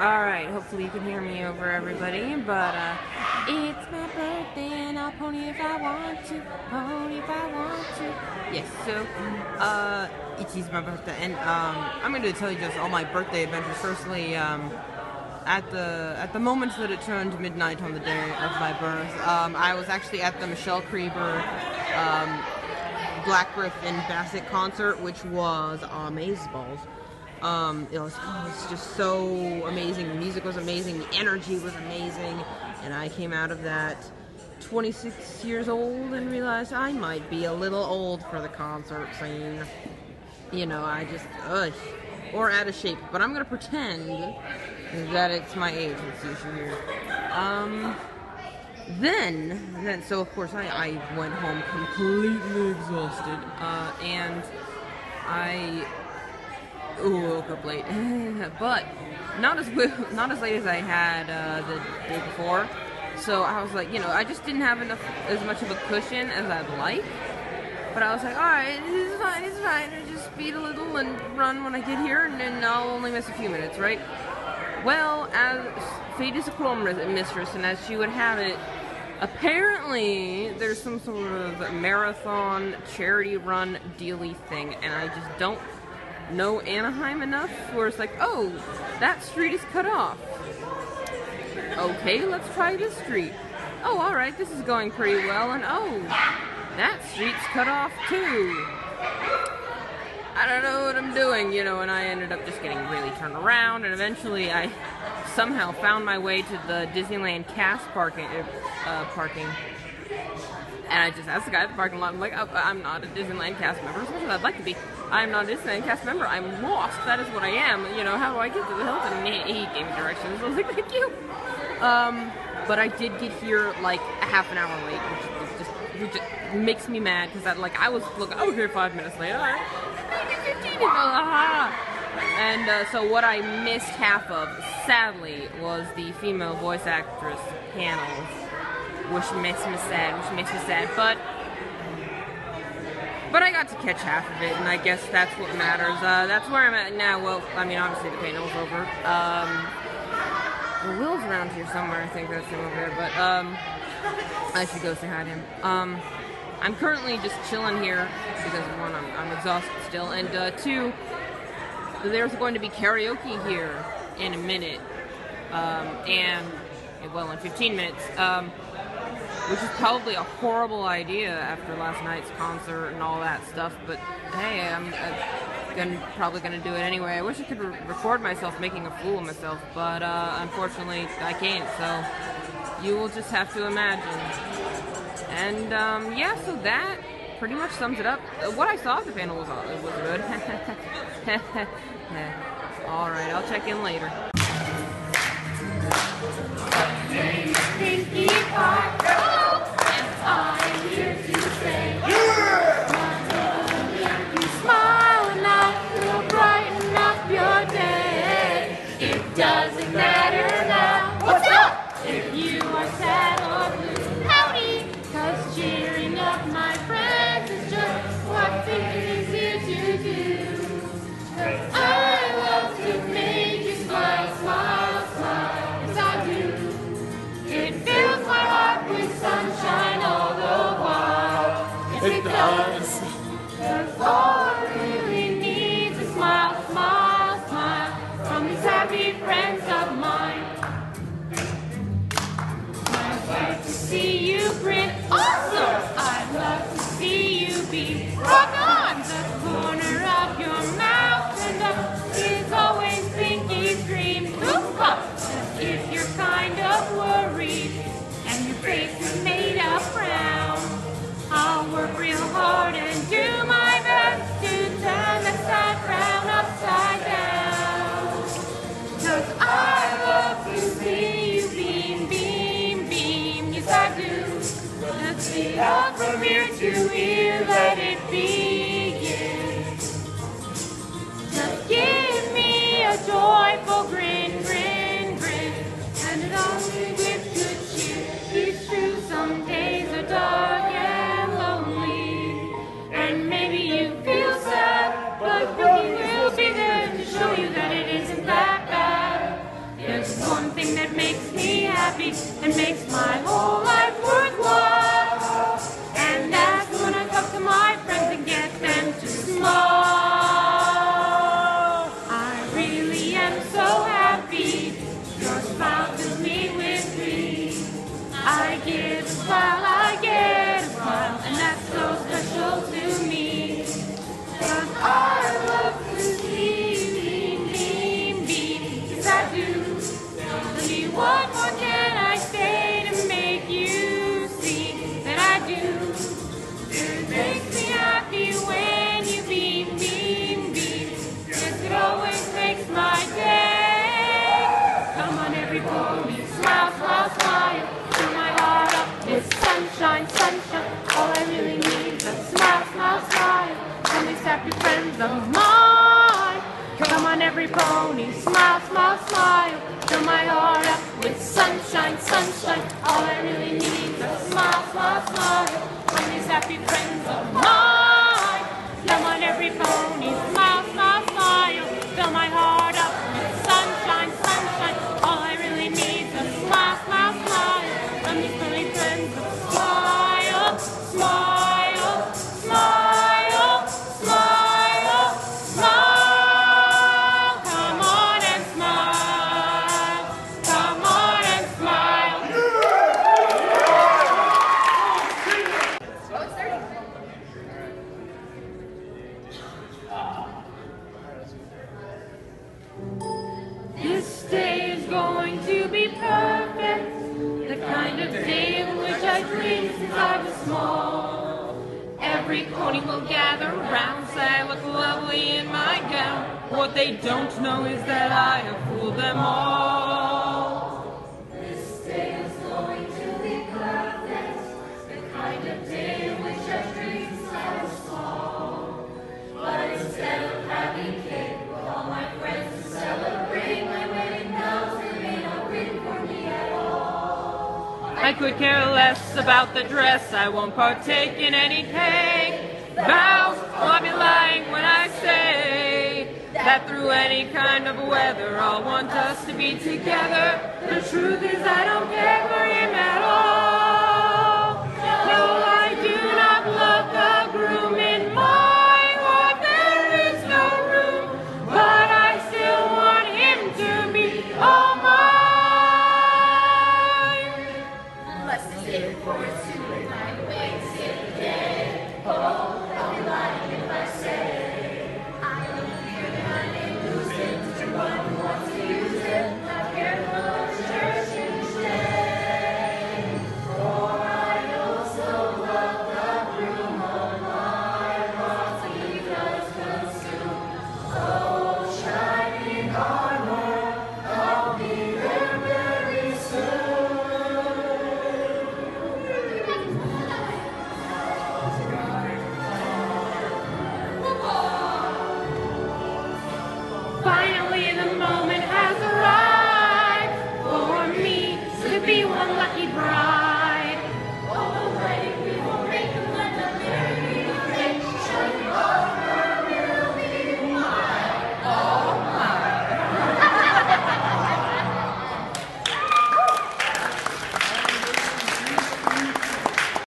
Alright, hopefully you can hear me over everybody, but uh, it's my birthday and I'll pony if I want to, pony if I want to. Yes, so, uh, it is my birthday, and um, I'm going to tell you just all my birthday adventures. Firstly, um, at the at the moment that it turned midnight on the day of my birth, um, I was actually at the Michelle Creber um, Black Gryphon Baasik concert, which was amazeballs. It was, oh, it was just so amazing. The music was amazing. The energy was amazing. And I came out of that 26 years old and realized I might be a little old for the concert scene. You know, I just, ugh. Or out of shape. But I'm going to pretend that it's my age. Let's here. Um, then, then, so of course I, I went home completely exhausted. Uh, and I Ooh, woke up late, but not as not as late as I had uh, the day before. So I was like, you know, I just didn't have enough as much of a cushion as I'd like. But I was like, all right, this is fine, it's fine. I just speed a little and run when I get here, and then I'll only miss a few minutes, right? Well, as fate is a cruel mistress, and as she would have it, apparently there's some sort of marathon charity run dealy thing, and I just don't know Anaheim enough where it's like, oh, that street is cut off. Okay, let's try this street. Oh, alright, this is going pretty well, and oh, that street's cut off too. I don't know what I'm doing, you know, and I ended up just getting really turned around, and eventually I somehow found my way to the Disneyland cast parking, uh, parking and I just asked the guy at the parking lot, I'm like, oh, I'm not a Disneyland cast member, as much as I'd like to be. I'm not a Disneyland cast member. I'm lost. That is what I am. You know, how do I get to the Hilton? And he, he gave me directions. I was like, thank you. Um, but I did get here like a half an hour late, which is just, which makes me mad because I like I was look I was here five minutes late. And uh, so what I missed half of, sadly, was the female voice actress panels which makes me sad, which makes me sad. But but I got to catch half of it, and I guess that's what matters. Uh, that's where I'm at now. Well, I mean, obviously the panel's over. Um, the Will's around here somewhere. I think that's him over there. But um, I should go say hi to him. Um, I'm currently just chilling here because one, I'm, I'm exhausted still, and uh, two, there's going to be karaoke here in a minute, um, and well, in 15 minutes. Um, which is probably a horrible idea after last night's concert and all that stuff. But hey, I'm, I'm gonna, probably going to do it anyway. I wish I could re- record myself making a fool of myself, but uh, unfortunately I can't. So you will just have to imagine. And um, yeah, so that pretty much sums it up. Uh, what I saw at the panel was, uh, was good. all right, I'll check in later. Então, então, Eficaz. Friends of mine. Come on, every pony, smile, smile, smile. Fill my heart up with sunshine, sunshine. All I really need is a smile, smile, smile. From these happy friends Pony will gather round, say I look lovely in my gown. What they don't know is that I have fooled them all. This day is going to be perfect. The kind of day which I dreamed since I was small. But instead of having cake with all my friends to celebrate my wedding bells, there may not ring for me at all. I could care less about the dress. I won't partake in any cake vows, I'll be lying when I say that through any kind of weather, I want us to be together. The truth is, I don't care for him at all. No, I do not love the groom in my heart. There is no room, but I still want him to be.